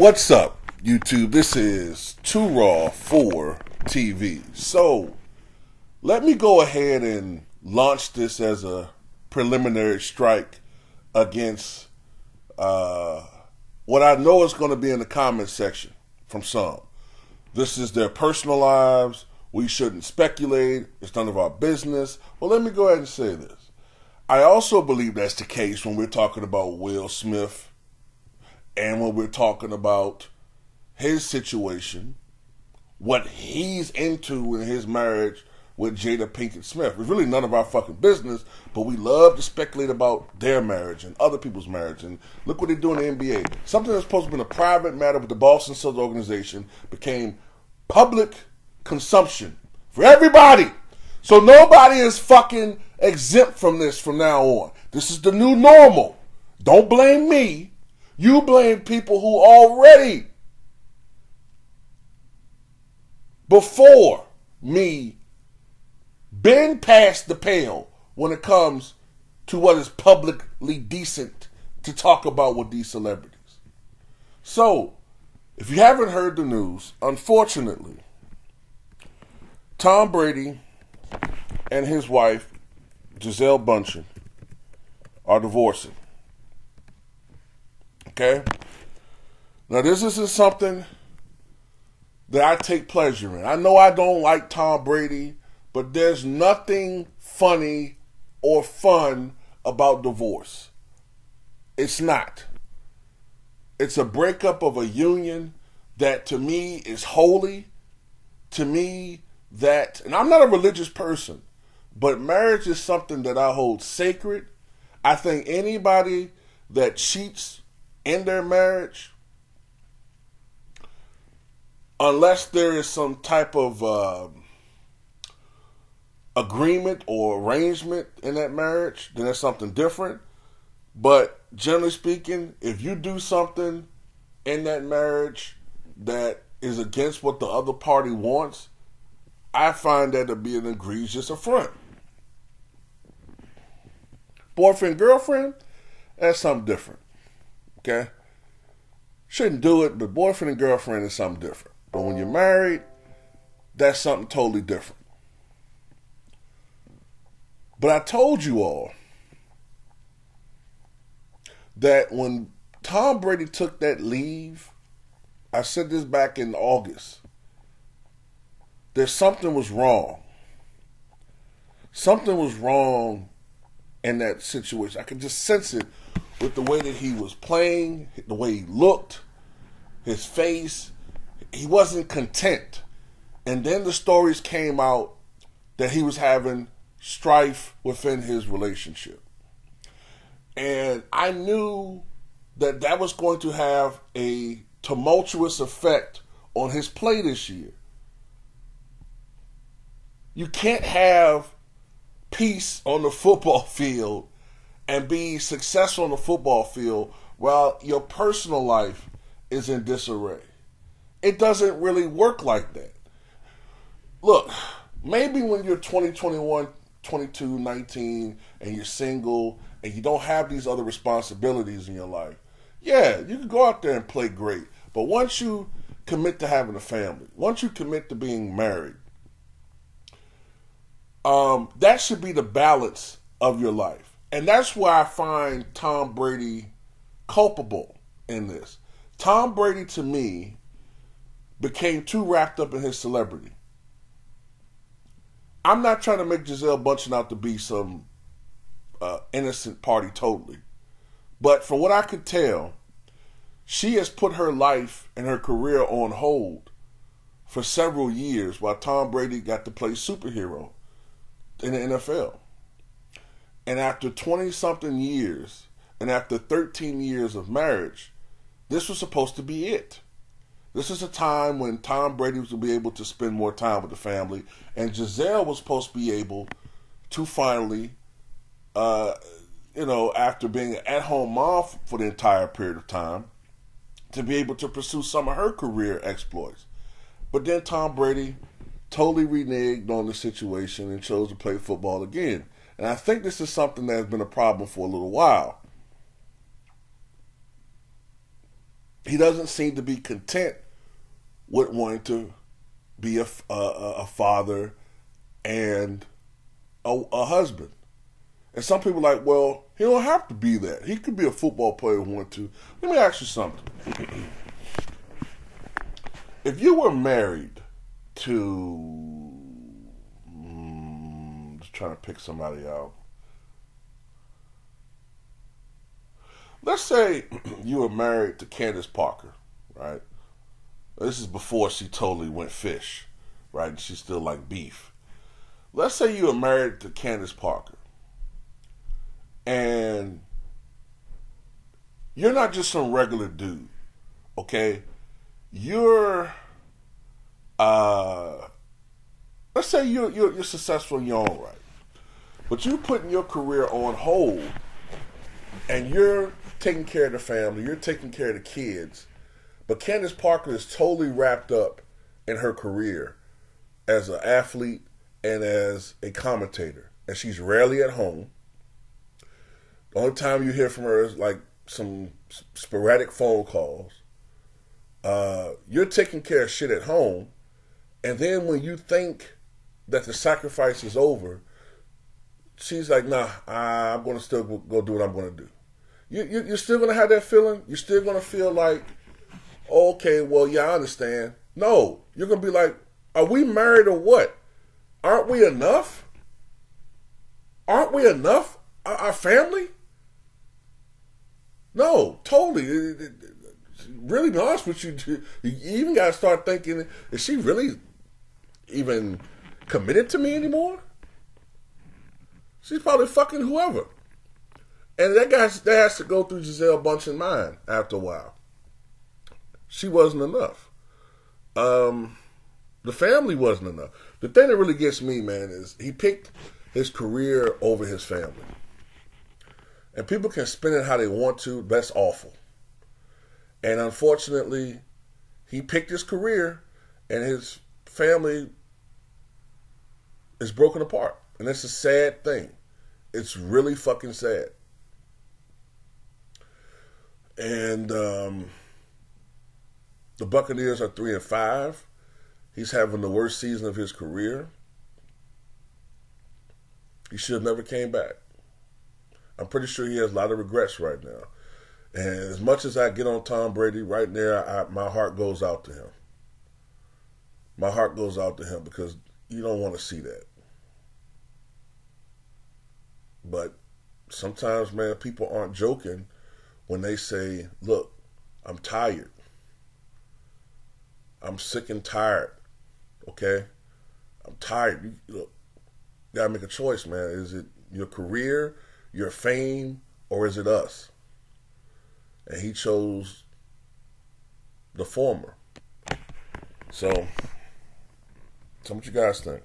What's up, YouTube? This is Too Raw for TV. So, let me go ahead and launch this as a preliminary strike against uh, what I know is going to be in the comment section from some. This is their personal lives. We shouldn't speculate. It's none of our business. Well, let me go ahead and say this. I also believe that's the case when we're talking about Will Smith and when we're talking about his situation, what he's into in his marriage with Jada Pinkett Smith. It's really none of our fucking business, but we love to speculate about their marriage and other people's marriage. And look what they do in the NBA. Something that's supposed to be a private matter with the Boston Celtics organization became public consumption for everybody. So nobody is fucking exempt from this from now on. This is the new normal. Don't blame me. You blame people who already, before me, been past the pale when it comes to what is publicly decent to talk about with these celebrities. So, if you haven't heard the news, unfortunately, Tom Brady and his wife, Gisele Bündchen, are divorcing. Okay? Now, this isn't something that I take pleasure in. I know I don't like Tom Brady, but there's nothing funny or fun about divorce. It's not. It's a breakup of a union that to me is holy. To me, that, and I'm not a religious person, but marriage is something that I hold sacred. I think anybody that cheats in their marriage, unless there is some type of uh, agreement or arrangement in that marriage, then that's something different. But generally speaking, if you do something in that marriage that is against what the other party wants, I find that to be an egregious affront. Boyfriend, girlfriend, that's something different. Okay? Shouldn't do it, but boyfriend and girlfriend is something different. But when you're married, that's something totally different. But I told you all that when Tom Brady took that leave, I said this back in August. There's something was wrong. Something was wrong in that situation. I could just sense it with the way that he was playing, the way he looked, his face. He wasn't content. And then the stories came out that he was having strife within his relationship. And I knew that that was going to have a tumultuous effect on his play this year. You can't have peace on the football field and be successful on the football field while your personal life is in disarray. It doesn't really work like that. Look, maybe when you're 20, 21, 22, 19, and you're single and you don't have these other responsibilities in your life, yeah, you can go out there and play great. But once you commit to having a family, once you commit to being married, um, that should be the balance of your life. And that's why I find Tom Brady culpable in this. Tom Brady, to me, became too wrapped up in his celebrity. I'm not trying to make Gisele Bündchen out to be some uh, innocent party totally. But from what I could tell, she has put her life and her career on hold for several years while Tom Brady got to play superhero in the NFL. And after 20 something years, and after 13 years of marriage, this was supposed to be it. This is a time when Tom Brady was to be able to spend more time with the family, and Gisele was supposed to be able to finally, uh, you know, after being an at home mom for the entire period of time, to be able to pursue some of her career exploits. But then Tom Brady totally reneged on the situation and chose to play football again. And I think this is something that has been a problem for a little while. he doesn't seem to be content with wanting to be a, a, a father and a, a, husband. And some people are like, well, he don't have to be that. He could be a football player wanted to. Let me ask you something. if you were married to, mm, just trying to pick somebody out. Let's say you were married to Candace Parker, right? This is before she totally went fish, right? She still like beef. Let's say you were married to Candace Parker, and you're not just some regular dude, okay? You're, uh, let's say you're, you're, you're successful in your own right, but you're putting your career on hold, and you're taking care of the family, you're taking care of the kids, but Candace Parker is totally wrapped up in her career as an athlete and as a commentator, and she's rarely at home. The only time you hear from her is like some sporadic phone calls. Uh, you're taking care of shit at home, and then when you think that the sacrifice is over, she's like, "Nah, I'm going to still go do what I'm going to do." you, you you're still gonna have that feeling. You're still gonna feel like, okay, well, yeah, I understand. No, you're gonna be like, are we married or what? Aren't we enough? Aren't we enough? Our, our family? No, totally. really, be honest with you, you even got to start thinking: Is she really even committed to me anymore? She's probably fucking whoever. And that guy that has to go through Gisele in mind after a while. She wasn't enough. Um, the family wasn't enough. The thing that really gets me, man, is he picked his career over his family. And people can spin it how they want to. That's awful. And unfortunately, he picked his career, and his family is broken apart. And it's a sad thing. It's really fucking sad and um, the Buccaneers are three and five. He's having the worst season of his career. He should have never came back. I'm pretty sure he has a lot of regrets right now. And as much as I get on Tom Brady, right there, I, my heart goes out to him. My heart goes out to him because you don't want to see that. But sometimes, man, people aren't joking when they say, look, I'm tired. I'm sick and tired. Okay? I'm tired. You, you gotta make a choice, man. Is it your career, your fame, or is it us? And he chose the former. So, tell me what you guys think.